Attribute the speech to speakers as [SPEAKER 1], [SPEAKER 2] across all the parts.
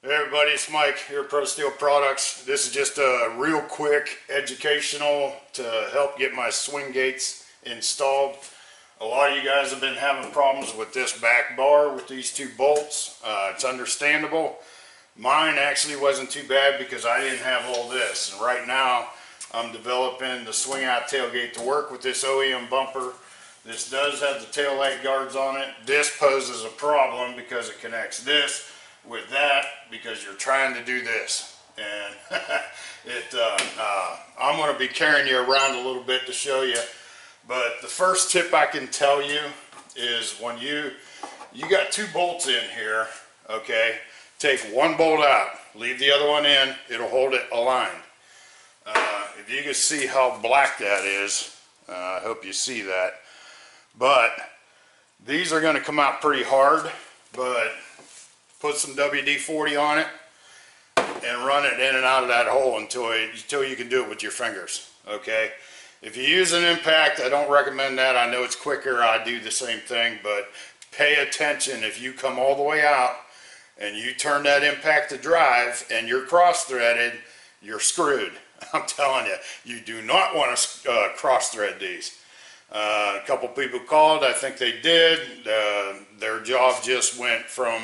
[SPEAKER 1] Hey everybody, it's Mike here at Pro Steel Products. This is just a real quick educational to help get my swing gates installed. A lot of you guys have been having problems with this back bar with these two bolts. Uh, it's understandable. Mine actually wasn't too bad because I didn't have all this. And right now I'm developing the swing out tailgate to work with this OEM bumper. This does have the tail light guards on it. This poses a problem because it connects this with that because you're trying to do this. And it, uh, uh, I'm going to be carrying you around a little bit to show you. But the first tip I can tell you is when you, you got two bolts in here, okay, take one bolt out, leave the other one in, it'll hold it aligned. Uh, if you can see how black that is, uh, I hope you see that. But these are going to come out pretty hard, but put some WD-40 on it and run it in and out of that hole until, it, until you can do it with your fingers, okay? If you use an impact, I don't recommend that. I know it's quicker. I do the same thing, but pay attention. If you come all the way out and you turn that impact to drive and you're cross-threaded, you're screwed. I'm telling you, you do not want to uh, cross-thread these. Uh, a couple people called, I think they did. Uh, their job just went from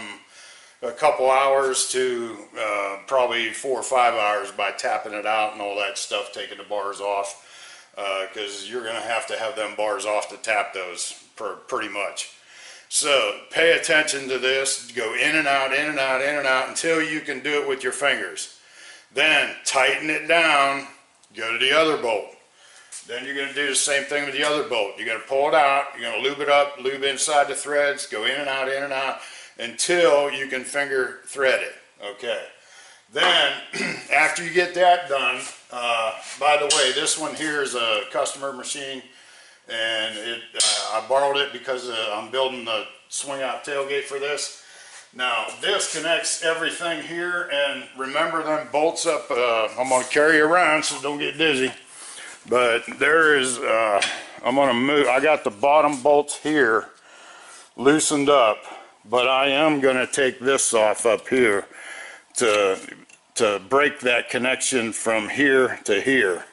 [SPEAKER 1] a couple hours to uh, probably four or five hours by tapping it out and all that stuff, taking the bars off. Because uh, you're going to have to have them bars off to tap those per, pretty much. So pay attention to this. Go in and out, in and out, in and out until you can do it with your fingers. Then tighten it down, go to the other bolt. Then you're going to do the same thing with the other bolt. You're going to pull it out, you're going to lube it up, lube inside the threads, go in and out, in and out, until you can finger thread it. Okay. Then, after you get that done, uh, by the way, this one here is a customer machine, and it, uh, I borrowed it because uh, I'm building the swing out tailgate for this. Now, this connects everything here, and remember them bolts up, uh, I'm going to carry around so don't get dizzy. But there is, uh, I'm going to move, I got the bottom bolts here loosened up but I am going to take this off up here to to break that connection from here to here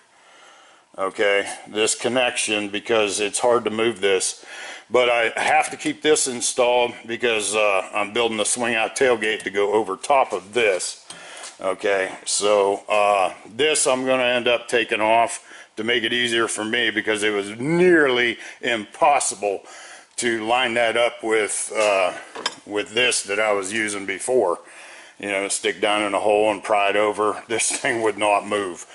[SPEAKER 1] okay? This connection because it's hard to move this. But I have to keep this installed because uh, I'm building the swing out tailgate to go over top of this okay? So uh, this I'm going to end up taking off to make it easier for me because it was nearly impossible to line that up with uh, with this that I was using before. You know, stick down in a hole and pry it over. This thing would not move.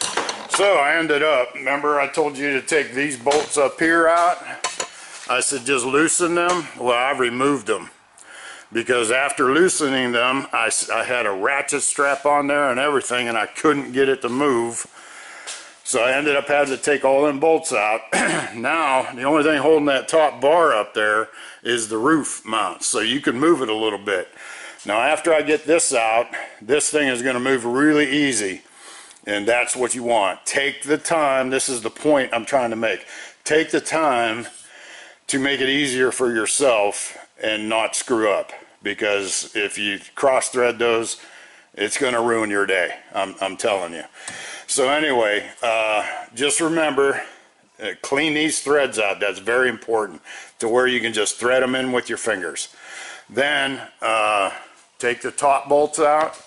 [SPEAKER 1] So I ended up, remember I told you to take these bolts up here out? I said just loosen them. Well, I removed them because after loosening them, I, I had a ratchet strap on there and everything and I couldn't get it to move so I ended up having to take all them bolts out. now, the only thing holding that top bar up there is the roof mount. So you can move it a little bit. Now after I get this out, this thing is going to move really easy. And that's what you want. Take the time, this is the point I'm trying to make. Take the time to make it easier for yourself and not screw up. Because if you cross thread those, it's going to ruin your day. I'm, I'm telling you. So anyway, uh, just remember, uh, clean these threads out. That's very important to where you can just thread them in with your fingers. Then uh, take the top bolts out.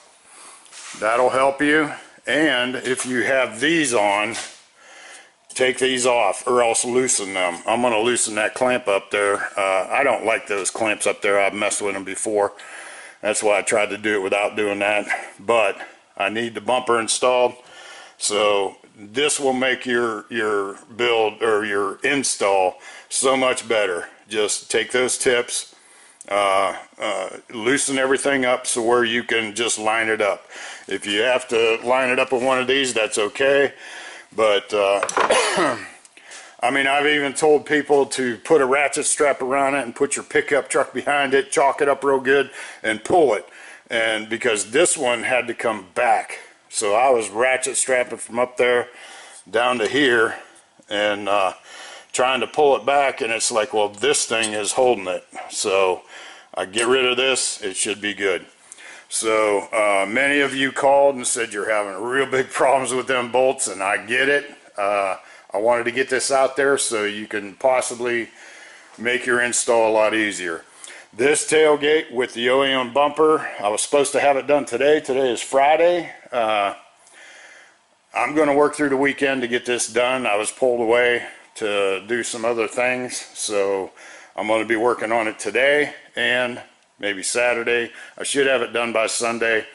[SPEAKER 1] That'll help you. And if you have these on, take these off or else loosen them. I'm going to loosen that clamp up there. Uh, I don't like those clamps up there. I've messed with them before. That's why I tried to do it without doing that. But I need the bumper installed. So this will make your your build or your install so much better. Just take those tips, uh, uh, loosen everything up so where you can just line it up. If you have to line it up with one of these, that's okay. But uh, I mean, I've even told people to put a ratchet strap around it and put your pickup truck behind it, chalk it up real good, and pull it. And because this one had to come back so I was ratchet strapping from up there down to here and uh, trying to pull it back and it's like, well, this thing is holding it. So I get rid of this, it should be good. So uh, many of you called and said you're having real big problems with them bolts, and I get it. Uh, I wanted to get this out there so you can possibly make your install a lot easier. This tailgate with the OEM bumper, I was supposed to have it done today. Today is Friday. Uh, I'm going to work through the weekend to get this done. I was pulled away to do some other things, so I'm going to be working on it today and maybe Saturday. I should have it done by Sunday,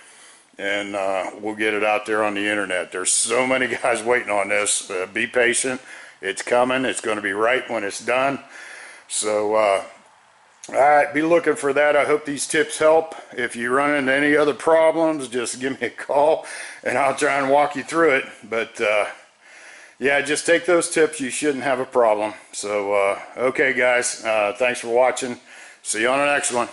[SPEAKER 1] and uh, we'll get it out there on the internet. There's so many guys waiting on this. Uh, be patient. It's coming. It's going to be right when it's done. So, uh, all right, be looking for that. I hope these tips help. If you run into any other problems, just give me a call and I'll try and walk you through it. But uh, yeah, just take those tips. You shouldn't have a problem. So, uh, okay, guys, uh, thanks for watching. See you on the next one.